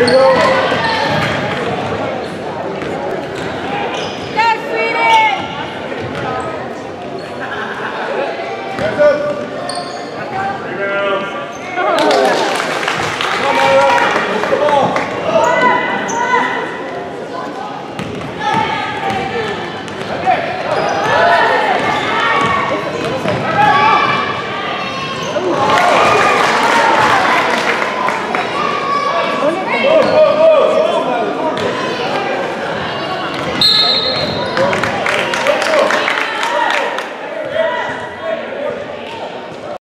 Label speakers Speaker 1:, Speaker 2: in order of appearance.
Speaker 1: There you go.